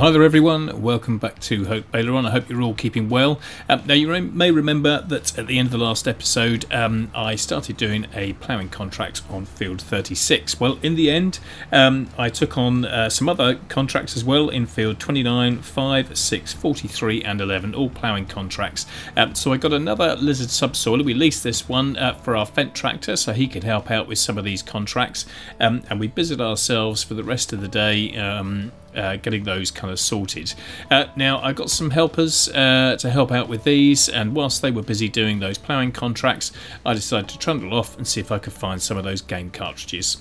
Well, hi there, everyone. Welcome back to Haut Beyleron. I hope you're all keeping well. Um, now, you may remember that at the end of the last episode, um, I started doing a ploughing contract on field 36. Well, in the end, um, I took on uh, some other contracts as well in field 29, 5, 6, 43, and 11, all ploughing contracts. Um, so I got another lizard subsoiler. We leased this one uh, for our Fendt tractor so he could help out with some of these contracts. Um, and we busied ourselves for the rest of the day um, uh, getting those kind of sorted. Uh, now, I got some helpers uh, to help out with these, and whilst they were busy doing those ploughing contracts, I decided to trundle off and see if I could find some of those game cartridges.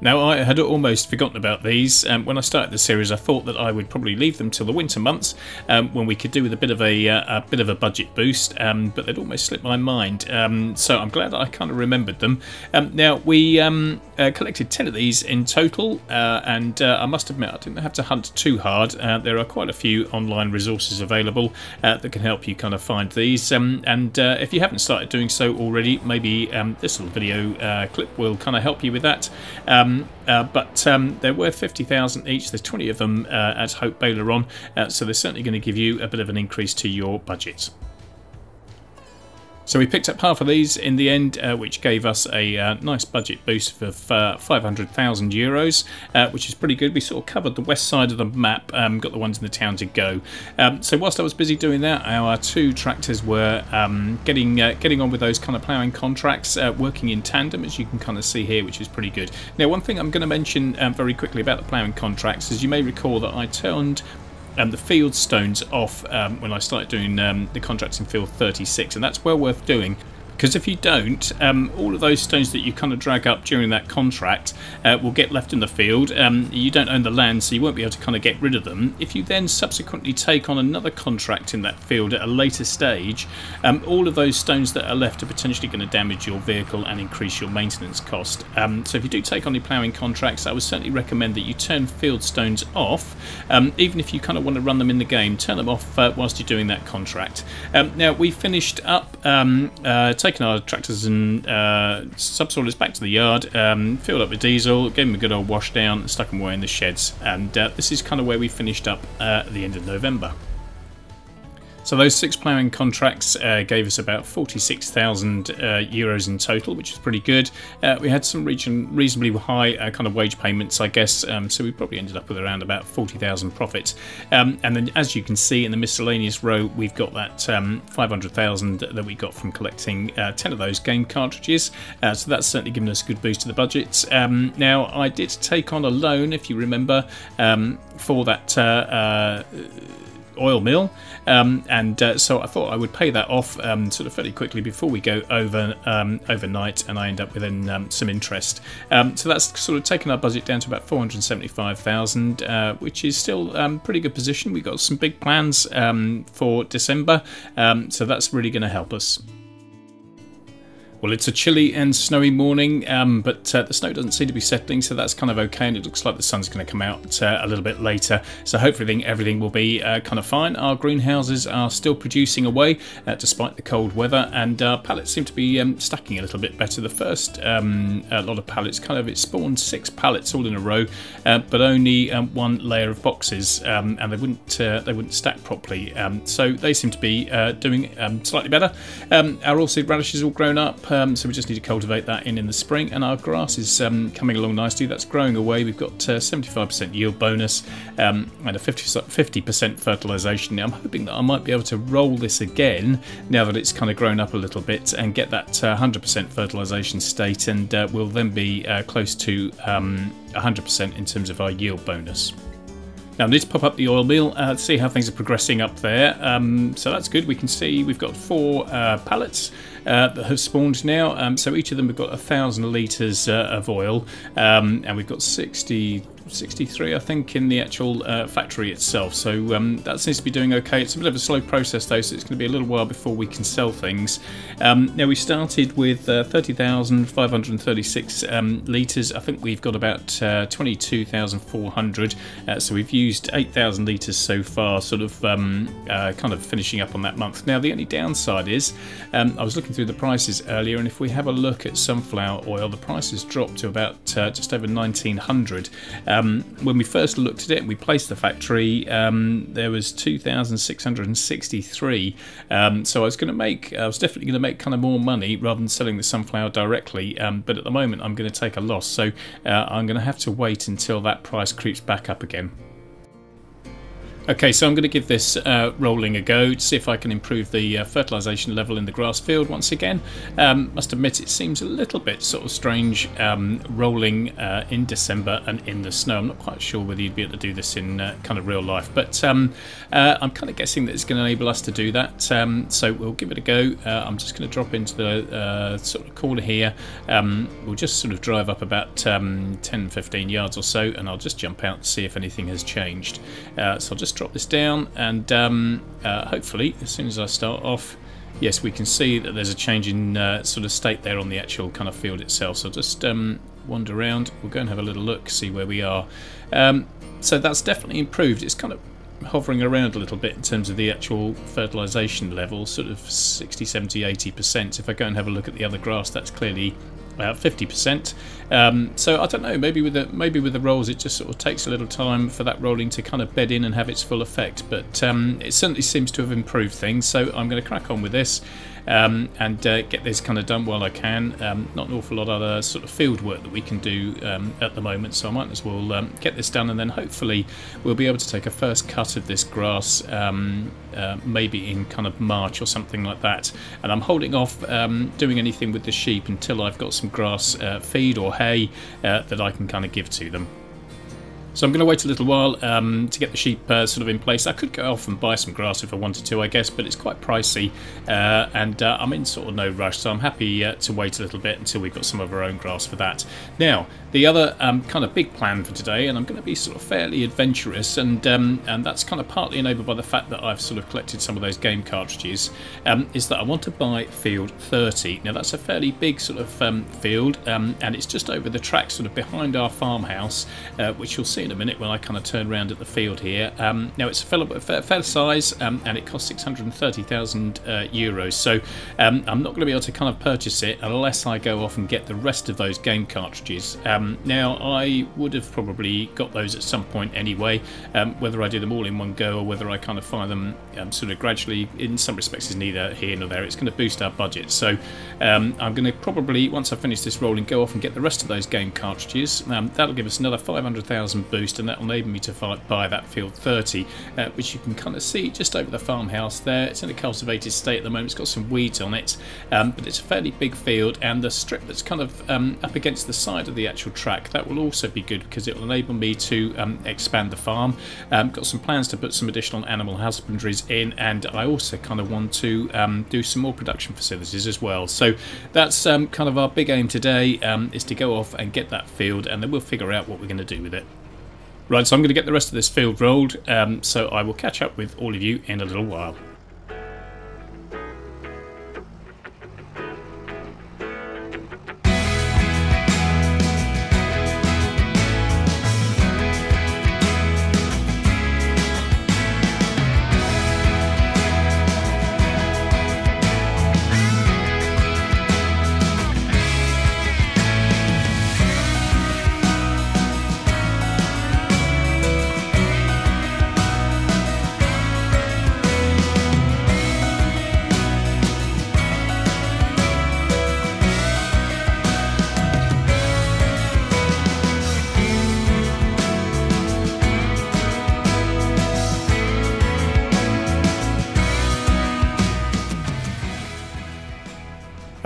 Now, I had almost forgotten about these. Um, when I started the series, I thought that I would probably leave them till the winter months, um, when we could do with a bit of a, uh, a bit of a budget boost. Um, but they'd almost slipped my mind. Um, so I'm glad that I kind of remembered them. Um, now we um, uh, collected ten of these in total, uh, and uh, I must admit I didn't have to hunt too hard. Uh, there are quite a few online resources available uh, that can help you kind of find these. and if you haven't started doing so already, maybe this little video clip will kind of help you with that. Um, uh, but um, they're worth 50,000 each. There's 20 of them uh, at Haut Beyleron, uh, so they're certainly going to give you a bit of an increase to your budget. So we picked up half of these in the end, uh, which gave us a uh, nice budget boost of uh, 500,000 euros, uh, which is pretty good. We sort of covered the west side of the map, um, got the ones in the town to go. Um, so whilst I was busy doing that, our two tractors were um, getting uh, getting on with those kind of ploughing contracts, uh, working in tandem, as you can kind of see here, which is pretty good. Now, one thing I'm going to mention um, very quickly about the ploughing contracts is you may recall that I turned um, the field stones off um, when I started doing um, the contracts in field 36, and that's well worth doing because if you don't, um, all of those stones that you kind of drag up during that contract uh, will get left in the field. Um, you don't own the land, so you won't be able to kind of get rid of them. If you then subsequently take on another contract in that field at a later stage, um, all of those stones that are left are potentially going to damage your vehicle and increase your maintenance cost. Um, so if you do take on your ploughing contracts, I would certainly recommend that you turn field stones off, um, even if you kind of want to run them in the game. Turn them off uh, whilst you're doing that contract. Um, now we finished up. Uh, taken our tractors and uh, subsoilers back to the yard, um, filled up with diesel, gave them a good old wash down, stuck them away in the sheds. And uh, this is kind of where we finished up uh, at the end of November. So those six ploughing contracts uh, gave us about 46,000 uh, euros in total, which is pretty good. Uh, we had some region, reasonably high uh, kind of wage payments, I guess, um, so we probably ended up with around about 40,000 profit. Um, and then, as you can see in the miscellaneous row, we've got that um, 500,000 that we got from collecting uh, 10 of those game cartridges. Uh, so that's certainly given us a good boost to the budget. Um, now, I did take on a loan, if you remember, um, for that oil mill, um, and uh, so I thought I would pay that off um, sort of fairly quickly before we go over um, overnight, and I end up with um, some interest. Um, so that's sort of taken our budget down to about four hundred seventy-five thousand, uh, which is still um, pretty good position. We've got some big plans for December, so that's really going to help us. Well, it's a chilly and snowy morning, um, but uh, the snow doesn't seem to be settling, so that's kind of okay. And it looks like the sun's going to come out uh, a little bit later, so hopefully everything will be uh, kind of fine. Our greenhouses are still producing away uh, despite the cold weather, and our pallets seem to be um, stacking a little bit better. The first um, lot of pallets, kind of, it spawned six pallets all in a row, uh, but only um, one layer of boxes, um, and they wouldn't uh, they wouldn't stack properly. Um, so they seem to be doing slightly better. our oilseed radishes all grown up. Um, so we just need to cultivate that in in the spring. And our grass is um, coming along nicely. That's growing away. We've got 75% uh, yield bonus um, and a 50, percent fertilisation. Now I'm hoping that I might be able to roll this again now that it's kind of grown up a little bit and get that 100% uh, fertilisation state, and uh, we'll then be uh, close to 100% um, in terms of our yield bonus. Now I need to pop up the oil mill, uh, see how things are progressing up there. Um, so that's good. We can see we've got four uh, pallets uh, that have spawned now. Um, so each of them have got a thousand litres uh, of oil, um, and we've got 60 63, I think, in the actual uh, factory itself. So um, that seems to be doing okay. It's a bit of a slow process though, so it's going to be a little while before we can sell things. Um, now we started with uh, 30,536 um, litres. I think we've got about uh, 22,400. Uh, so we've used 8,000 litres so far, sort of um, uh, kind of finishing up on that month. Now the only downside is um, I was looking through the prices earlier, and if we have a look at sunflower oil, the price has dropped to about uh, just over 1900. Um, when we first looked at it we placed the factory, um, there was 2,663. Um, so I was going to make, I was definitely going to make kind of more money rather than selling the sunflower directly. Um, but at the moment, I'm going to take a loss. So uh, I'm going to have to wait until that price creeps back up again. Okay, so I'm going to give this uh, rolling a go to see if I can improve the uh, fertilisation level in the grass field once again. Um, must admit it seems a little bit sort of strange um, rolling uh, in December and in the snow. I'm not quite sure whether you'd be able to do this in uh, kind of real life, but um, uh, I'm kind of guessing that it's going to enable us to do that. Um, so we'll give it a go. Uh, I'm just going to drop into the sort of corner here. Um, we'll just sort of drive up about um, 10, 15 yards or so, and I'll just jump out and see if anything has changed. so I'll just drop this down and um, uh, hopefully as soon as I start off yes we can see that there's a change in uh, sort of state there on the actual kind of field itself. So just um, wander around. We'll go and have a little look see where we are. Um, so that's definitely improved. It's kind of hovering around a little bit in terms of the actual fertilization level sort of 60 70 80 percent. If I go and have a look at the other grass that's clearly about 50%. Um, so I don't know, maybe with the maybe with the rolls it just sort of takes a little time for that rolling to kind of bed in and have its full effect. But um, it certainly seems to have improved things. So I'm going to crack on with this um, and uh, get this kind of done while I can. Um, not an awful lot of other sort of field work that we can do um, at the moment, so I might as well um, get this done and then hopefully we'll be able to take a first cut of this grass uh, maybe in kind of March or something like that. And I'm holding off doing anything with the sheep until I've got some grass uh, feed or hay uh, that I can kind of give to them. So I'm going to wait a little while um, to get the sheep uh, sort of in place. I could go off and buy some grass if I wanted to, I guess, but it's quite pricey, uh, and uh, I'm in sort of no rush, so I'm happy uh, to wait a little bit until we've got some of our own grass for that. Now, the other um, kind of big plan for today, and I'm going to be sort of fairly adventurous, and um, and that's kind of partly enabled by the fact that I've sort of collected some of those game cartridges, um, is that I want to buy Field 30. Now that's a fairly big sort of um, field, um, and it's just over the track, sort of behind our farmhouse, uh, which you'll see in a minute when I kind of turn around at the field here. Um, now it's a fair, fair, size um, and it costs 630,000 uh, euros. So um, I'm not going to be able to kind of purchase it unless I go off and get the rest of those game cartridges. Um, now I would have probably got those at some point anyway, um, whether I do them all in one go or whether I kind of find them um, sort of gradually. In some respects, is neither here nor there. It's going to boost our budget. So I'm going to probably once I finish this rolling, go off and get the rest of those game cartridges. that'll give us another 500,000 boost and that will enable me to buy that field 30 uh, which you can kind of see just over the farmhouse there. It's in a cultivated state at the moment. It's got some weeds on it um, but it's a fairly big field and the strip that's kind of um, up against the side of the actual track that will also be good because it will enable me to um, expand the farm. Um, got some plans to put some additional animal husbandries in and I also kind of want to um, do some more production facilities as well. So that's um, kind of our big aim today is to go off and get that field and then we'll figure out what we're going to do with it Right, so I'm going to get the rest of this field rolled, um, so I will catch up with all of you in a little while.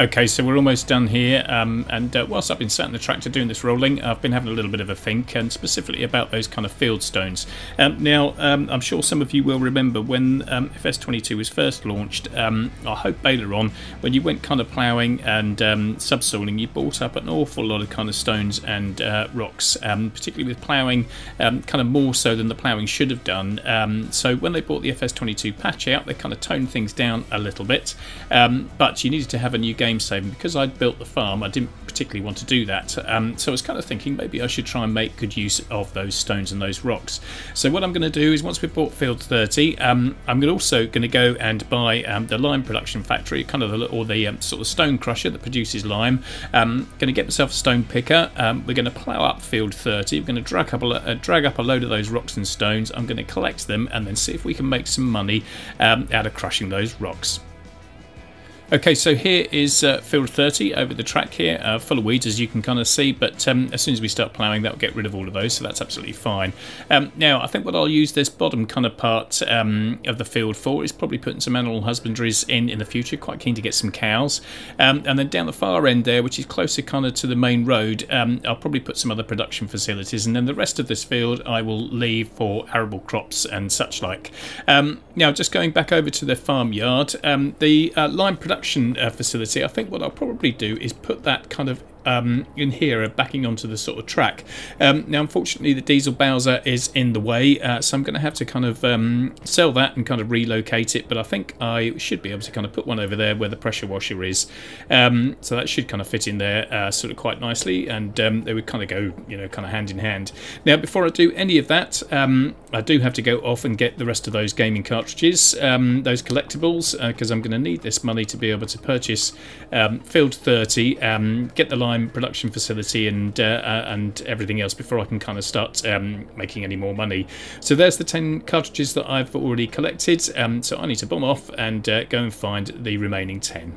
Okay, so we're almost done here, um, and uh, whilst I've been sat in the tractor doing this rolling, I've been having a little bit of a think, and specifically about those kind of field stones. Um, now, um, I'm sure some of you will remember when um, FS22 was first launched, um, I Haut Beyleron, when you went kind of ploughing and um, subsoiling, you brought up an awful lot of kind of stones and uh, rocks, particularly with ploughing, kind of more so than the ploughing should have done. so when they brought the FS22 patch out, they kind of toned things down a little bit, but you needed to have a new game game saving because I'd built the farm. I didn't particularly want to do that. Um, so I was kind of thinking maybe I should try and make good use of those stones and those rocks. So what I'm going to do is once we've bought field 30, um, I'm also going to go and buy um, the lime production factory, kind of the or the um, sort of stone crusher that produces lime. Um, going to get myself a stone picker. Um, we're going to plough up field 30. We're going to drag up a, uh, drag up a load of those rocks and stones. I'm going to collect them and then see if we can make some money out of crushing those rocks. Okay, so here is uh, field 30 over the track here, uh, full of weeds as you can kind of see, but um, as soon as we start ploughing that'll get rid of all of those, so that's absolutely fine. Um, now, I think what I'll use this bottom kind of part um, of the field for is probably putting some animal husbandries in in the future, quite keen to get some cows. Um, and then down the far end there, which is closer kind of to the main road, um, I'll probably put some other production facilities, and then the rest of this field I will leave for arable crops and such like. Um, now, just going back over to the farmyard, the uh, lime production production uh, facility, I think what I'll probably do is put that kind of um, in here are backing onto the sort of track. Um, now, unfortunately, the diesel Bowser is in the way, uh, so I'm going to have to kind of um, sell that and kind of relocate it. But I think I should be able to kind of put one over there where the pressure washer is. Um, so that should kind of fit in there uh, sort of quite nicely, and um, they would kind of go, you know, kind of hand in hand. Now, before I do any of that, um, I do have to go off and get the rest of those gaming cartridges, those collectibles, because uh, I'm going to need this money to be able to purchase Field 30, get the lime production facility and uh, uh, and everything else before I can kind of start um, making any more money. So there's the 10 cartridges that I've already collected. Um, so I need to bomb off and uh, go and find the remaining 10.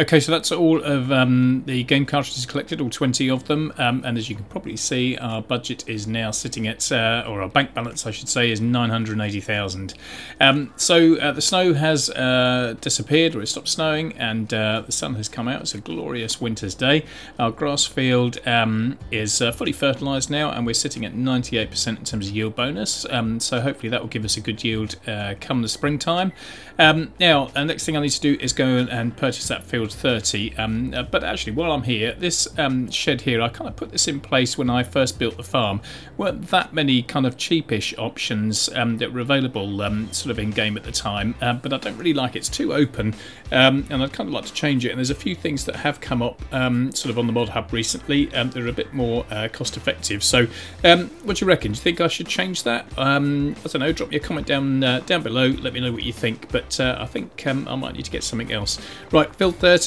Okay, so that's all of um, the game cartridges collected, all 20 of them. Um, and as you can probably see, our budget is now sitting at, uh, or our bank balance, I should say, is 980,000. Um, so uh, the snow has uh, disappeared, or it stopped snowing, and uh, the sun has come out. It's a glorious winter's day. Our grass field um, is uh, fully fertilised now, and we're sitting at 98% in terms of yield bonus. Um, so hopefully that will give us a good yield uh, come the springtime. Um, now, the next thing I need to do is go and purchase that field 30. Um, uh, but actually, while I'm here, this um, shed here, I kind of put this in place when I first built the farm. weren't that many kind of cheapish options um, that were available um, sort of in game at the time, uh, but I don't really like it. It's too open, um, and I'd kind of like to change it. And there's a few things that have come up um, sort of on the mod hub recently that are a bit more uh, cost effective. So, what do you reckon? Do you think I should change that? I don't know. Drop me a comment down uh, down below. Let me know what you think. But uh, I think I might need to get something else. Right, field 30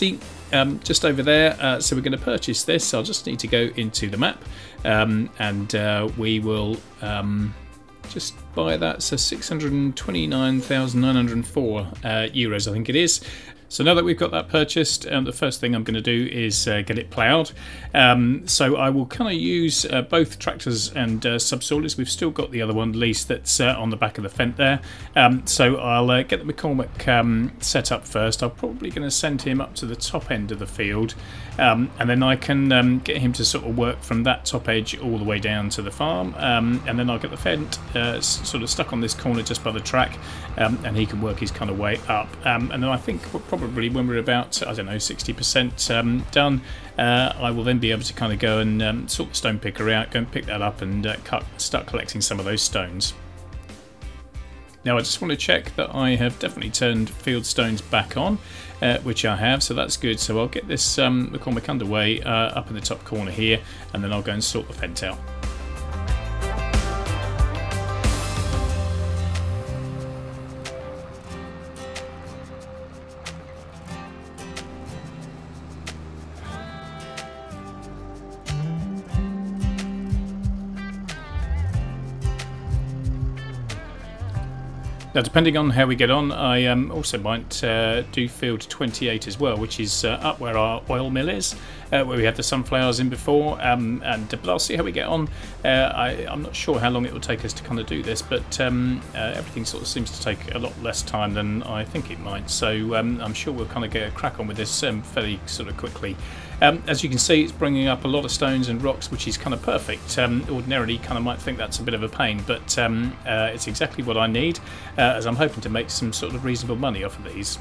um, just over there. Uh, so we're going to purchase this. So I'll just need to go into the map um, and uh, we will um, just buy that. So 629,904 uh, euros, I think it is. So now that we've got that purchased, um, the first thing I'm going to do is uh, get it ploughed. Um, so I will kind of use uh, both tractors and uh, subsoilers. We've still got the other one leased that's uh, on the back of the Fendt there. Um, so I'll uh, get the McCormick um, set up first. I'm probably going to send him up to the top end of the field um, and then I can um, get him to sort of work from that top edge all the way down to the farm and then I'll get the Fendt uh, sort of stuck on this corner just by the track and he can work his kind of way up and then I think probably probably when we're about, I don't know, 60% um, done, uh, I will then be able to kind of go and um, sort the stone picker out, go and pick that up and uh, cut, start collecting some of those stones. Now I just want to check that I have definitely turned field stones back on, uh, which I have, so that's good. So I'll get this um, McCormick underway uh, up in the top corner here, and then I'll go and sort the Fendt out. Now, depending on how we get on, I um, also might uh, do field 28 as well, which is uh, up where our oil mill is, uh, where we had the sunflowers in before. Um, and but I'll see how we get on. Uh, I, am not sure how long it will take us to kind of do this, but um, uh, everything sort of seems to take a lot less time than I think it might. So um, I'm sure we'll kind of get a crack on with this um, fairly sort of quickly. Um, as you can see, it's bringing up a lot of stones and rocks, which is kind of perfect. Um, ordinarily, kind of might think that's a bit of a pain, but um, uh, it's exactly what I need, uh, as I'm hoping to make some sort of reasonable money off of these.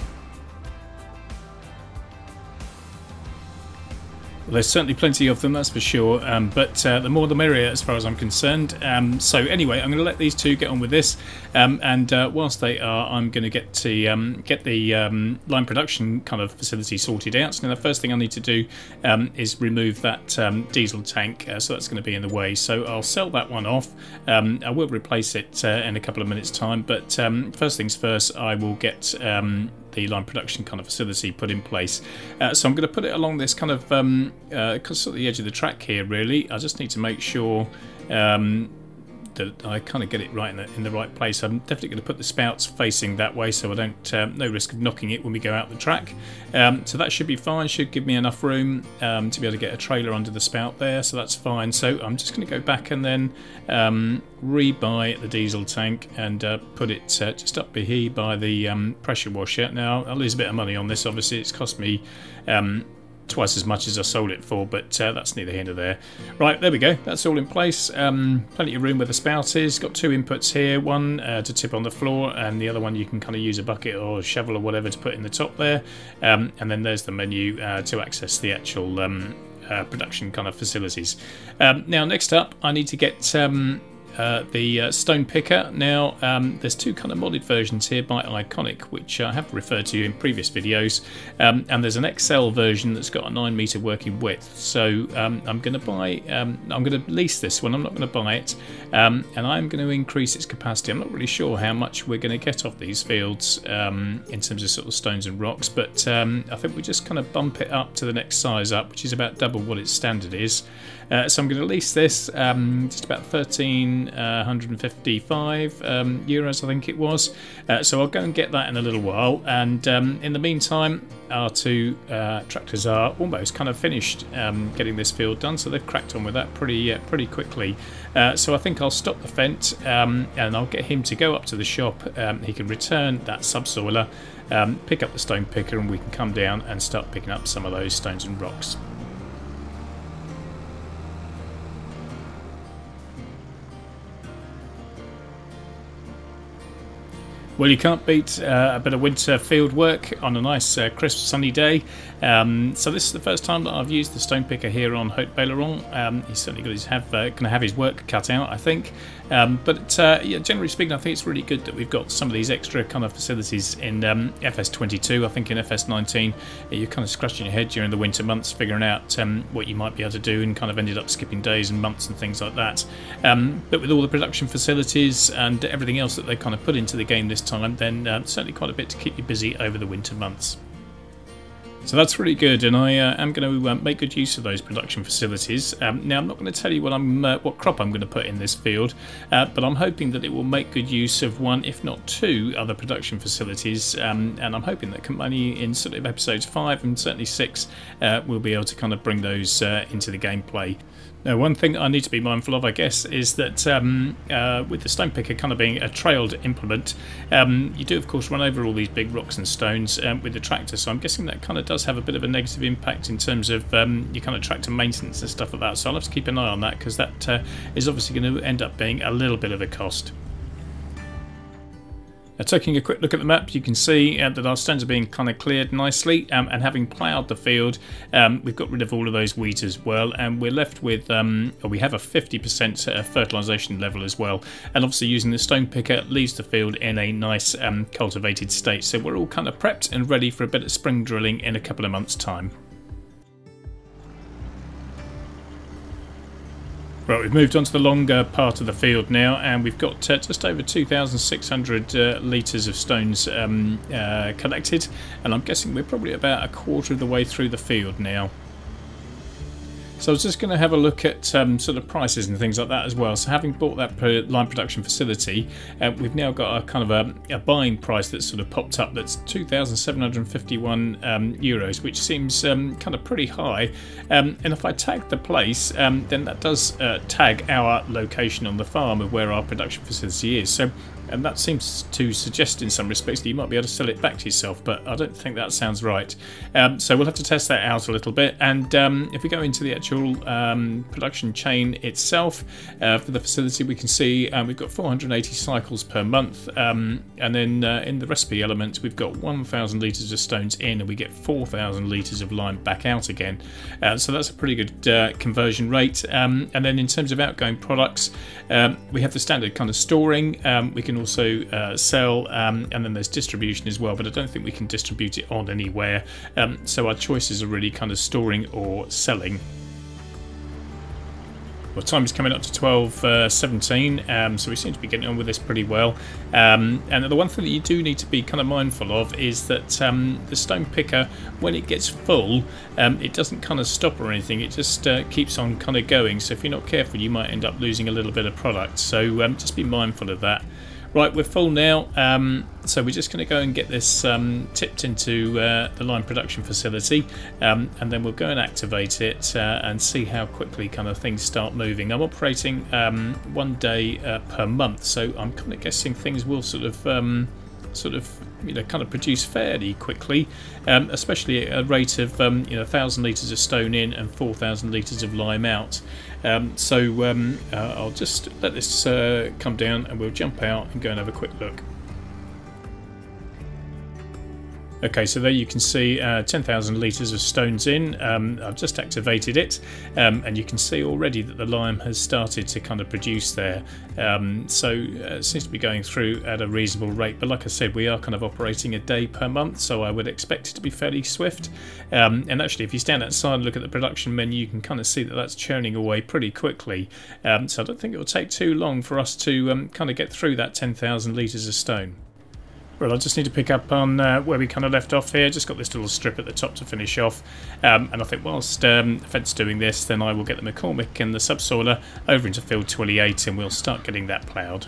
Well, there's certainly plenty of them, that's for sure. Um, but uh, the more the merrier, as far as I'm concerned. Um, so anyway, I'm going to let these two get on with this, um, and uh, whilst they are, I'm going to get to um, get the um, lime production kind of facility sorted out. Now, the first thing I need to do um, is remove that diesel tank, uh, so that's going to be in the way. So I'll sell that one off. I will replace it uh, in a couple of minutes' time. But first things first, I will get the lime production kind of facility put in place. Uh, so I'm going to put it along this kind of um, uh, sort of the edge of the track here. Really, I just need to make sure um, that I kind of get it right in the, in the right place. I'm definitely going to put the spouts facing that way so I don't, um, no risk of knocking it when we go out the track. Um, so that should be fine, should give me enough room um, to be able to get a trailer under the spout there, so that's fine. So I'm just going to go back and then um, rebuy the diesel tank and uh, put it uh, just up here by the um, pressure washer. Now I'll lose a bit of money on this, obviously it's cost me um, twice as much as I sold it for, but uh, that's neither here nor there. Right, there we go. That's all in place. Um, plenty of room where the spout is. Got two inputs here. One uh, to tip on the floor, and the other one you can kind of use a bucket or a shovel or whatever to put in the top there. Um, and then there's the menu uh, to access the actual um, uh, production kind of facilities. Um, now, next up, I need to get um, uh, the uh, Stone Picker. Now, um, there's two kind of modded versions here by Iconic, which I have referred to in previous videos, um, and there's an XL version that's got a 9 meter working width. So um, I'm going to buy, um, I'm going to lease this one. I'm not going to buy it, um, and I'm going to increase its capacity. I'm not really sure how much we're going to get off these fields um, in terms of sort of stones and rocks, but I think we just kind of bump it up to the next size up, which is about double what its standard is. Uh, so I'm going to lease this, just about 1355 uh, um, euros, I think it was. Uh, so I'll go and get that in a little while. And um, in the meantime, our two uh, tractors are almost kind of finished um, getting this field done. So they've cracked on with that pretty uh, pretty quickly. So I think I'll stop the Fendt um, and I'll get him to go up to the shop. Um, he can return that subsoiler, pick up the stone picker, and we can come down and start picking up some of those stones and rocks. Well, you can't beat uh, a bit of winter field work on a nice, uh, crisp, sunny day. Um, so this is the first time that I've used the stone picker here on Haut Beyleron. Um, he's certainly got have uh, going to have his work cut out, I think. Um, but uh, yeah, generally speaking, I think it's really good that we've got some of these extra kind of facilities in um, FS22. I think in FS19, you're kind of scratching your head during the winter months, figuring out um, what you might be able to do, and kind of ended up skipping days and months and things like that. Um, but with all the production facilities and everything else that they kind of put into the game this time, then uh, certainly quite a bit to keep you busy over the winter months. So that's really good, and I uh, am going to uh, make good use of those production facilities. Um, now, I'm not going to tell you what I'm, uh, what crop I'm going to put in this field, uh, but I'm hoping that it will make good use of one, if not two, other production facilities. Um, and I'm hoping that company in sort of episodes five and certainly six, uh, we'll be able to kind of bring those uh, into the gameplay. Now, one thing I need to be mindful of, I guess, is that um, uh, with the stone picker kind of being a trailed implement, um, you do, of course, run over all these big rocks and stones um, with the tractor. So I'm guessing that kind of does have a bit of a negative impact in terms of um, your kind of tractor maintenance and stuff like that. So I'll have to keep an eye on that because that uh, is obviously going to end up being a little bit of a cost. Uh, taking a quick look at the map, you can see uh, that our stones are being kind of cleared nicely, um, and having ploughed the field, um, we've got rid of all of those weeds as well, and we're left with, um, we have a 50% uh, fertilisation level as well, and obviously using the stone picker leaves the field in a nice um, cultivated state, so we're all kind of prepped and ready for a bit of spring drilling in a couple of months' time. Right, we've moved on to the longer part of the field now, and we've got uh, just over 2,600 uh, litres of stones um, uh, collected, and I'm guessing we're probably about a quarter of the way through the field now. So I was just going to have a look at um, sort of prices and things like that as well. So having bought that lime production facility, uh, we've now got a kind of a, a, buying price that's sort of popped up that's 2,751 um, euros, which seems um, kind of pretty high. Um, and if I tag the place, um, then that does uh, tag our location on the farm of where our production facility is. So and that seems to suggest in some respects that you might be able to sell it back to yourself, but I don't think that sounds right. Um, so we'll have to test that out a little bit. And um, if we go into the actual um, production chain itself uh, for the facility, we can see um, we've got 480 cycles per month, um, and then uh, in the recipe element, we've got 1,000 litres of stones in, and we get 4,000 litres of lime back out again. Uh, so that's a pretty good uh, conversion rate. Um, and then in terms of outgoing products, we have the standard kind of storing. we can also uh, sell, um, and then there's distribution as well. But I don't think we can distribute it on anywhere. Um, so our choices are really kind of storing or selling. Well, time is coming up to 12.17, uh, um, so we seem to be getting on with this pretty well. Um, and the one thing that you do need to be kind of mindful of is that um, the stone picker, when it gets full, um, it doesn't kind of stop or anything. It just uh, keeps on kind of going. So if you're not careful, you might end up losing a little bit of product. So um, just be mindful of that. Right, we're full now, um, so we're just going to go and get this um, tipped into uh, the lime production facility, um, and then we'll go and activate it uh, and see how quickly kind of things start moving. I'm operating um, one day uh, per month, so I'm kind of guessing things will sort of um, sort of you know kind of produce fairly quickly, um, especially at a rate of you know 1,000 litres of stone in and 4,000 litres of lime out. Um, so um, uh, I'll just let this uh, come down and we'll jump out and go and have a quick look. Okay, so there you can see uh, 10,000 litres of stones in. Um, I've just activated it, um, and you can see already that the lime has started to kind of produce there. Um, so uh, it seems to be going through at a reasonable rate. But like I said, we are kind of operating a day per month, so I would expect it to be fairly swift. Um, and actually, if you stand outside and look at the production menu, you can kind of see that that's churning away pretty quickly. Um, so I don't think it will take too long for us to um, kind of get through that 10,000 litres of stone. Well, I just need to pick up on uh, where we kind of left off here. Just got this little strip at the top to finish off. Um, and I think whilst um, Fendt's doing this, then I will get the McCormick and the subsoiler over into field 28 and we'll start getting that ploughed.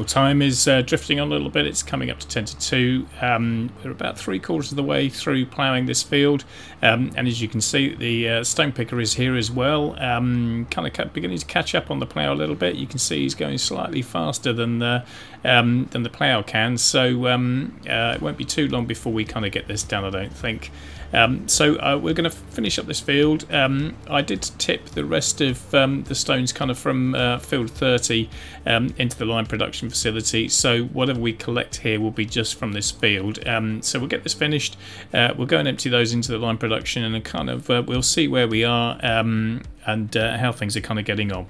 Well, time is uh, drifting on a little bit. It's coming up to 10 to 2. Um, we're about three quarters of the way through ploughing this field. Um, and as you can see, the uh, stone picker is here as well. Um, kind of beginning to catch up on the plough a little bit. You can see he's going slightly faster than the, um, than the plough can. So um, uh, it won't be too long before we kind of get this done, I don't think. Um, so uh, we're going to finish up this field. Um, I did tip the rest of um, the stones kind of from uh, field 30 um, into the lime production facility. So whatever we collect here will be just from this field. Um, so we'll get this finished. Uh, we'll go and empty those into the lime production and kind of uh, we'll see where we are um, and uh, how things are kind of getting on.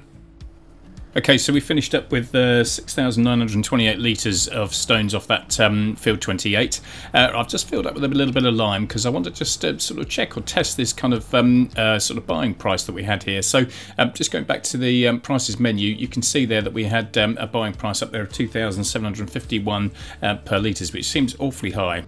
Okay, so we finished up with uh, 6,928 litres of stones off that um, field 28. Uh, I've just filled up with a little bit of lime because I want to just uh, sort of check or test this kind of um, uh, sort of buying price that we had here. So um, just going back to the um, prices menu, you can see there that we had um, a buying price up there of 2,751 uh, per litres, which seems awfully high.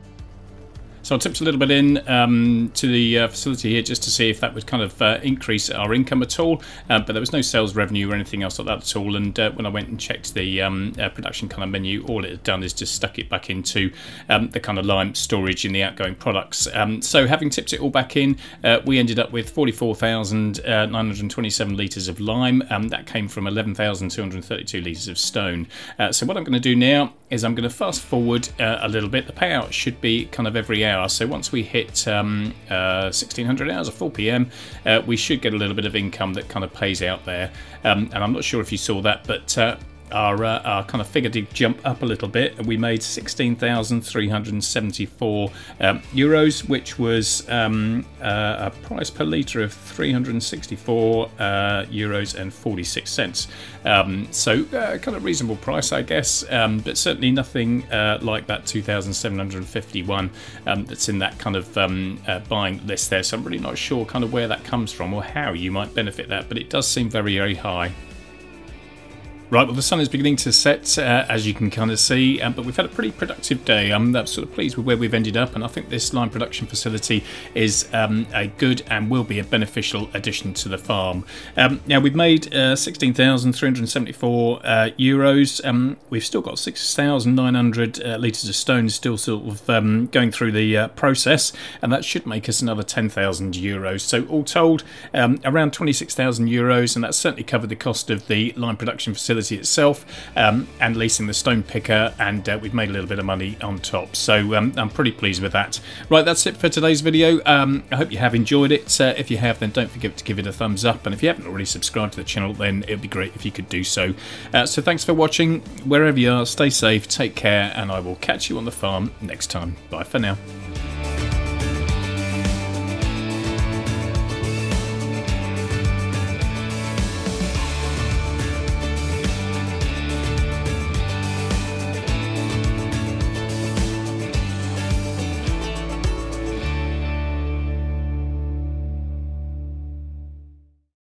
So I tipped a little bit in um, to the uh, facility here just to see if that would kind of uh, increase our income at all, uh, but there was no sales revenue or anything else like that at all. And uh, when I went and checked the um, uh, production kind of menu, all it had done is just stuck it back into um, the kind of lime storage in the outgoing products. Um, so having tipped it all back in, uh, we ended up with 44,927 litres of lime. Um, that came from 11,232 litres of stone. so what I'm going to do now is I'm going to fast forward a little bit. The payout should be kind of every hour hour. So once we hit um, uh, 1600 hours or 4 p.m., uh, we should get a little bit of income that kind of pays out there. Um, and I'm not sure if you saw that, but uh, our, uh, our kind of figure did jump up a little bit. And we made 16,374 um, euros, which was um, uh, a price per litre of 364 uh, euros and 46 cents. Um, so, uh, kind of reasonable price, I guess, um, but certainly nothing uh, like that 2,751 um, that's in that kind of um, uh, buying list there. So, I'm really not sure kind of where that comes from or how you might benefit that, but it does seem very, very high. Right, well, the sun is beginning to set, uh, as you can kind of see, um, but we've had a pretty productive day. I'm uh, sort of pleased with where we've ended up, and I think this lime production facility is um, a good and will be a beneficial addition to the farm. Um, now, we've made uh, 16,374 uh, euros. Um, we've still got 6,900 uh, litres of stone still sort of um, going through the process, and that should make us another 10,000 euros. So, all told, around 26,000 euros, and that's certainly covered the cost of the lime production facility itself um, and leasing the stone picker, and uh, we've made a little bit of money on top. So um, I'm pretty pleased with that. Right, that's it for today's video. Um, I hope you have enjoyed it. Uh, if you have, then don't forget to give it a thumbs up. And if you haven't already subscribed to the channel, then it'd be great if you could do so. Uh, so thanks for watching. Wherever you are, stay safe, take care, and I will catch you on the farm next time. Bye for now.